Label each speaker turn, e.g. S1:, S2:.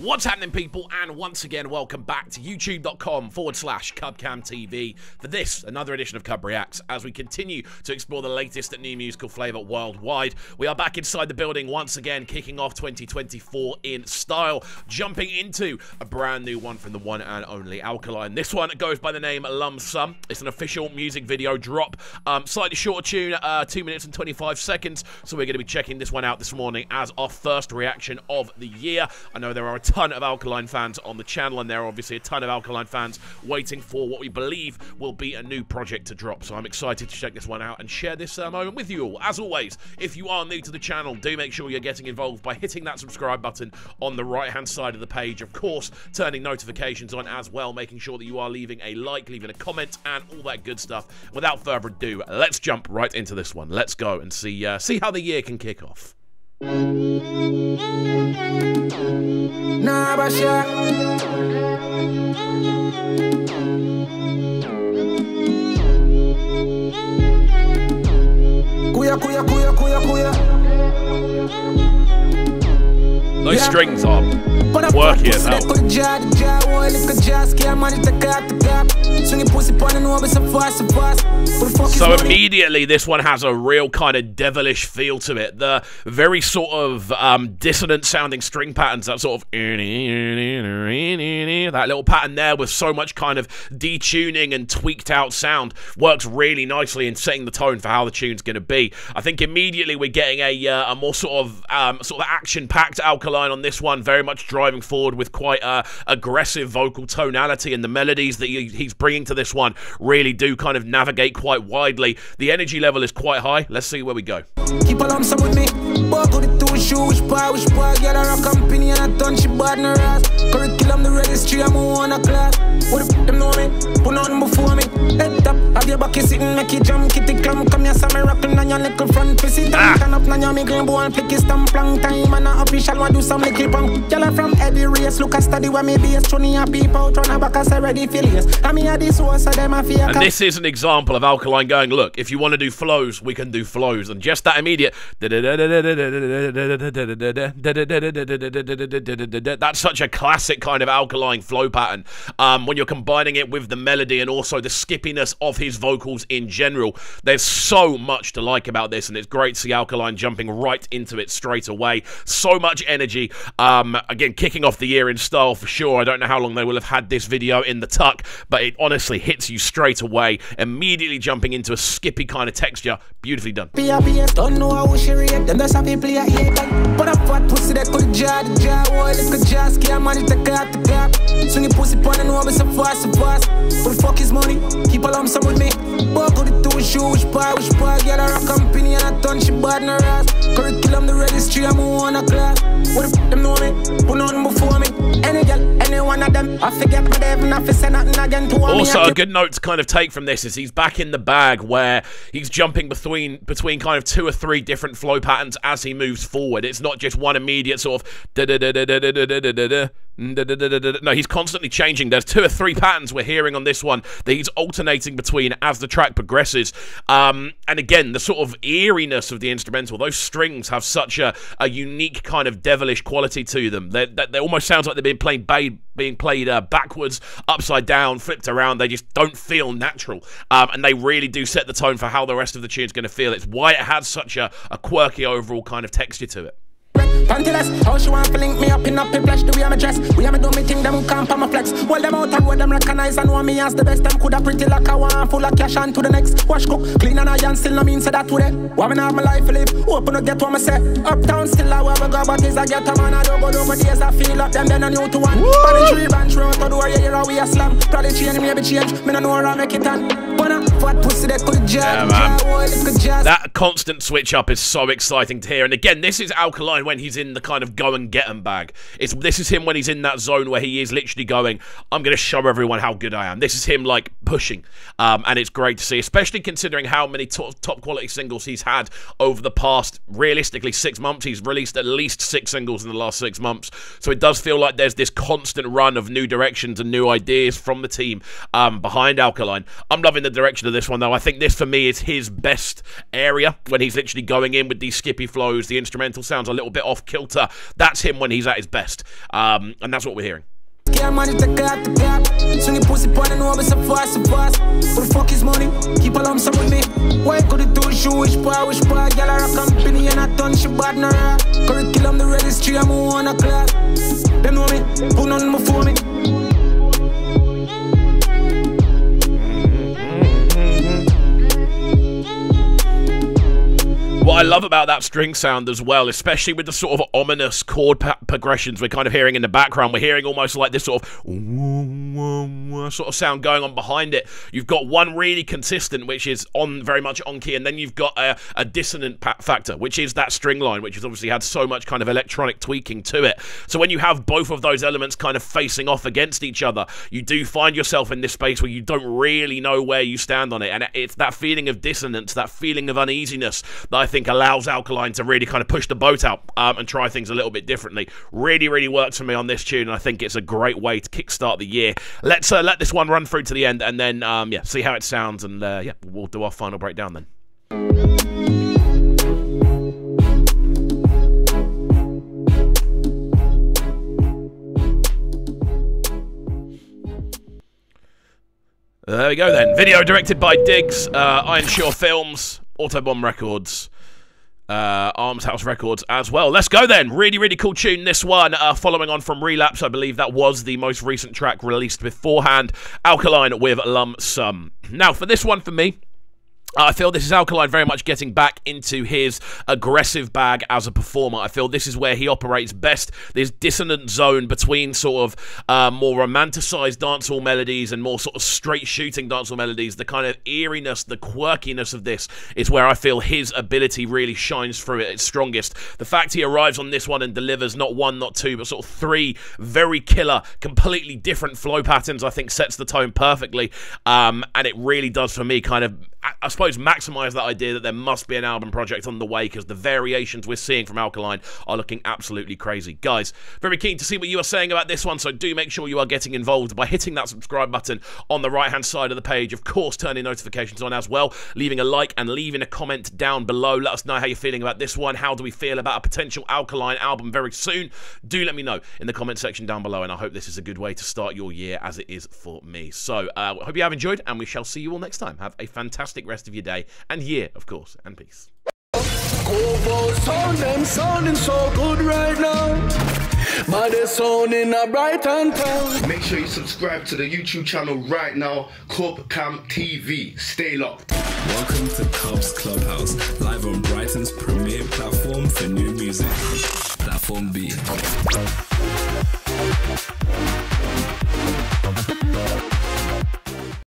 S1: What's happening, people? And once again, welcome back to youtube.com forward slash Cubcam TV for this, another edition of Cub Reacts, as we continue to explore the latest and new musical flavour worldwide. We are back inside the building once again, kicking off 2024 in style, jumping into a brand new one from the one and only Alkaline. This one goes by the name Lump Sum. It's an official music video drop, um, slightly shorter tune, uh, 2 minutes and 25 seconds, so we're going to be checking this one out this morning as our first reaction of the year. I know there are a ton of Alkaline fans on the channel, and there are obviously a ton of Alkaline fans waiting for what we believe will be a new project to drop. So I'm excited to check this one out and share this uh, moment with you all. As always, if you are new to the channel, do make sure you're getting involved by hitting that subscribe button on the right-hand side of the page. Of course, turning notifications on as well, making sure that you are leaving a like, leaving a comment, and all that good stuff. Without further ado, let's jump right into this one. Let's go and see uh, see how the year can kick off.
S2: Nah, Basha. Kuya, kuya, kuya, kuya, kuya.
S1: No
S2: yeah. up. It out. So
S1: immediately, this one has a real kind of devilish feel to it. The very sort of um, dissonant sounding string patterns, that sort of that little pattern there with so much kind of detuning and tweaked out sound works really nicely in setting the tone for how the tune's going to be. I think immediately we're getting a, uh, a more sort of um, sort of action packed alkaline on this one, very much driving forward with quite a aggressive vocal tonality, and the melodies that he- he's bringing to this one really do kind of navigate quite widely. The energy level is quite high. Let's see where we go.
S2: Keep a lump sum with me. Walk with the two shoes, which bar, which bar, get her a company and a ton, she bad no ass. Curriculum, the registry, I'm on a class. What the f them know me? Put nothing before me. Head up, have your sitting, make you jump, kitty clam, come here, some miracle, and your little front, pussy,
S1: Ah.
S2: turn up, and your middle bone, flick stamp, long time, and a official, want do some little punk. From every race, look a study where me base, Tony a people, turn a back, I say ready for this. I mean, this was, so them a fear,
S1: And this is an example of Alkaline going, look, if you want to do flows, we can do flows. And just that immediate. That's such a classic kind of Alkaline flow pattern. Um, when you're combining it with the melody and also the skippiness of his vocals in general, there's so much to like about this, and it's great to see Alkaline jumping right into it straight away. So much energy. Um, again, kicking off the year in style for sure. I don't know how long they will have had this video in the tuck, but it honestly hits you straight away, immediately jumping into a skippy kind of texture. Beautifully done
S2: катай Парапат, пуси да кой джа, да джа Ой, лека джа, ски амани така, gap. Swing pussy pon and over some fast, So fast But fuck his money, keep along some with me Buck on the two shoes, part, which part. Get a rock and I turn she bad in her ass Curriculum, the registry, I'm on a class What the fuck them know me? Put on the one of them I forget to say nothing again to
S1: Also, a good note to kind of take from this is he's back in the bag where he's jumping between between kind of two or three different flow patterns as he moves forward. It's not just one immediate sort of da da da da da da da da da. No, he's constantly changing. There's two or three patterns we're hearing on this one that he's alternating between as the track progresses. Um, and again, the sort of eeriness of the instrumental, those strings have such a, a unique kind of devilish quality to them. They, they, almost sounds like they're being played being played uh, backwards, upside down, flipped around. They just don't feel natural, um, and they really do set the tone for how the rest of the tune's going to feel. It's why it has such a, a quirky overall kind of texture to it.
S2: Pantyless, how she want to link me up in up in flesh The way I'm dress, we am do me thing, them can't my flex. Well, them out and road, them recognize and know me as the best. Them coulda pretty like a one, full of cash and to the next. Wash cook, clean and iron, still no mean say that to them. Woman have my life to live, open to get what me say. Uptown still I where we go, but is I get a man. I don't go over days I feel up, them then I new to one. Bunny tree, bunch road, to door, yeah, you're a way a slam. Probably change, maybe change, me no know where I make it on. But a fat pussy that
S1: Yeah, man.
S2: yeah, well, it could just
S1: That constant switch up is so exciting to hear. And again, this is Alkaline when he's in the kind of go and get him bag. It's this is him when he's in that zone where he is literally going, "I'm going to show everyone how good I am." This is him like pushing, um, and it's great to see, especially considering how many top, top quality singles he's had over the past realistically six months. He's released at least six singles in the last six months, so it does feel like there's this constant run of new directions and new ideas from the team um, behind Alkaline. I'm loving the direction this one though. I think this for me is his best area when he's literally going in with these skippy flows. The instrumental sounds a little bit off kilter. That's him when he's at his best, um, and that's what we're hearing.
S2: Money the. Swing pussy over so fast, fast. Who the fuck is money? Keep a with me. Why could it do shoe? Which bar, which bar? Girl, I company and I bad rap. Curriculum, the registry, I'm a before
S1: love about that string sound as well, especially with the sort of ominous chord progressions we're kind of hearing in the background, we're hearing almost like this sort of sort of sound going on behind it. You've got one really consistent, which is on very much on key, and then you've got a, a dissonant factor, which is that string line, which has obviously had so much kind of electronic tweaking to it. So when you have both of those elements kind of facing off against each other, you do find yourself in this space where you don't really know where you stand on it, and it's that feeling of dissonance, that feeling of uneasiness that I think think allows Alkaline to really kind of push the boat out um, and try things a little bit differently. Really, really works for me on this tune, and I think it's a great way to kickstart the year. Let's uh, let this one run through to the end, and then um, yeah, see how it sounds, and uh, yeah, we'll do our final breakdown then. There we go then. Video directed by Diggs, uh, Ironshore Films, Autobomb Records uh, Arms House Records as well. Let's go then. Really, really cool tune. This one, uh, following on from Relapse, I believe that was the most recent track released beforehand. Alkaline with Lump Sum. Now, for this one for me, I feel this is Alkaline very much getting back into his aggressive bag as a performer. I feel this is where he operates best. This dissonant zone between sort of uh, more romanticized dancehall melodies and more sort of straight shooting dancehall melodies. The kind of eeriness, the quirkiness of this is where I feel his ability really shines through at its strongest. The fact he arrives on this one and delivers not one, not two, but sort of three very killer, completely different flow patterns, I think sets the tone perfectly. Um, and it really does for me kind of I suppose, maximize that idea that there must be an album project on the way because the variations we're seeing from Alkaline are looking absolutely crazy. Guys, very keen to see what you are saying about this one, so do make sure you are getting involved by hitting that subscribe button on the right hand side of the page. Of course, turning notifications on as well, leaving a like and leaving a comment down below. Let us know how you're feeling about this one. How do we feel about a potential Alkaline album very soon? Do let me know in the comment section down below, and I hope this is a good way to start your year as it is for me. So, uh, hope you have enjoyed, and we shall see you all next time. Have a fantastic rest of your day and year, of course, and peace. sound them sounding so good right now. in a bright town. Make sure you subscribe to the YouTube channel right now, Cub Cam TV. Stay locked. Welcome to Cubs Clubhouse, live on Brighton's premier platform for new music. Platform B.